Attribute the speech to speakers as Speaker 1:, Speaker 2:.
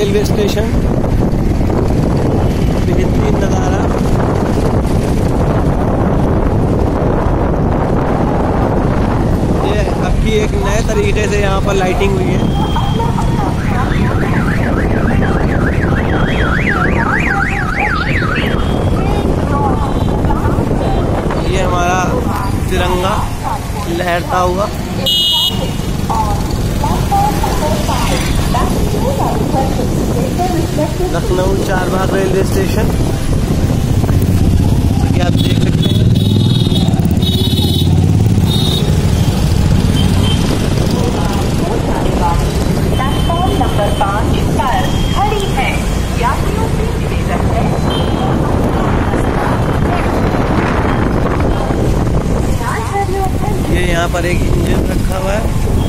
Speaker 1: Railway station. बेहतरीन नज़ारा। ये अब की एक नए तरीके से यहाँ पर लाइटिंग हुई है। ये हमारा तिरंगा लहरता हुआ। Lucknow Charbagh railway station. आप देख सकते हैं। ये यहाँ पर एक इंजन रखा हुआ है।